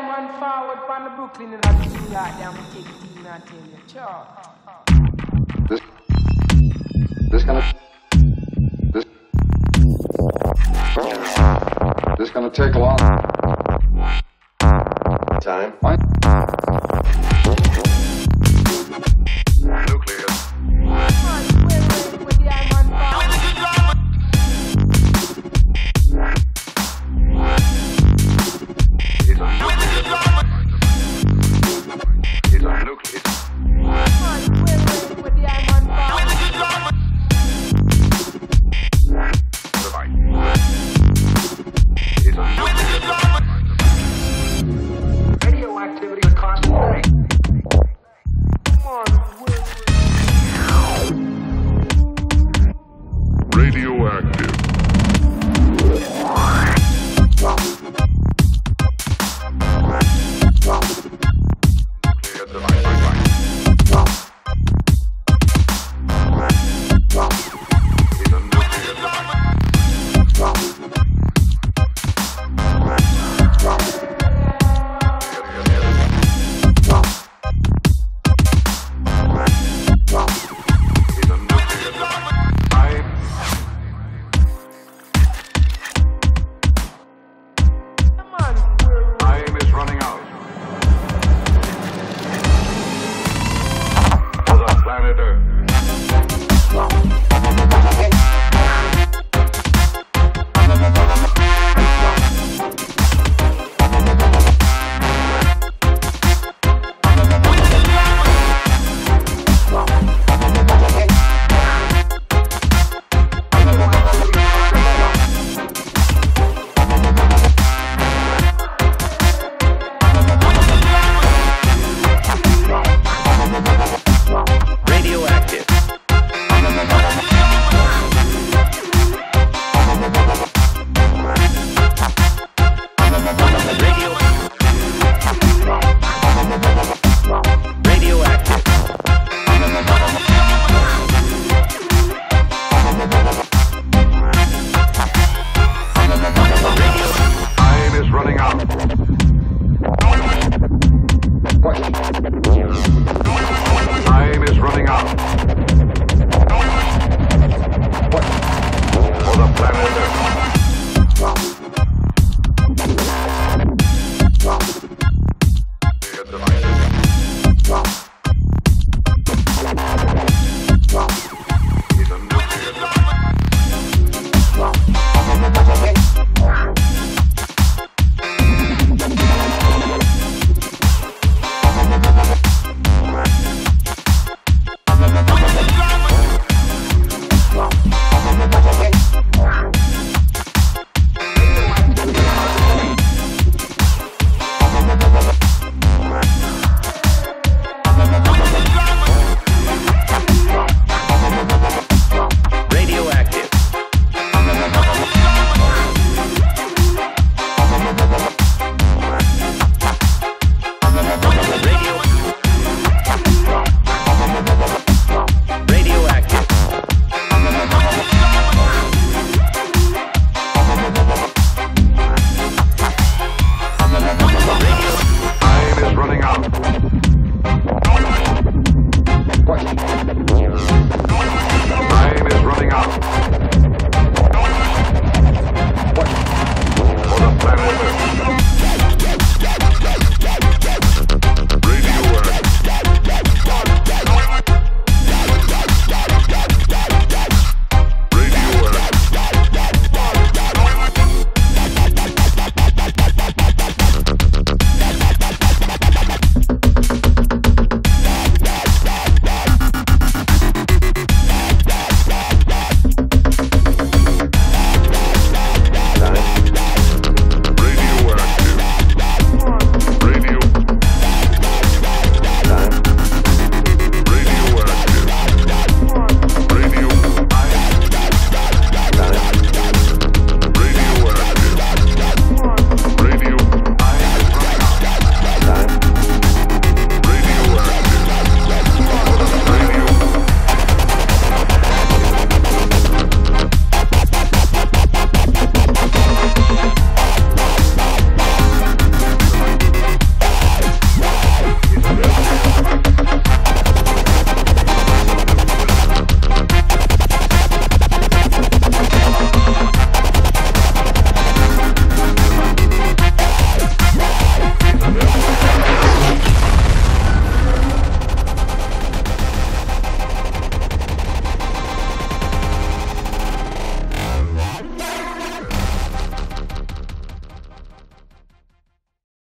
them run forward from the Brooklyn and the New York, them take it in and tell you. Sure. This, this gonna, this, this gonna take a long Time. Fine.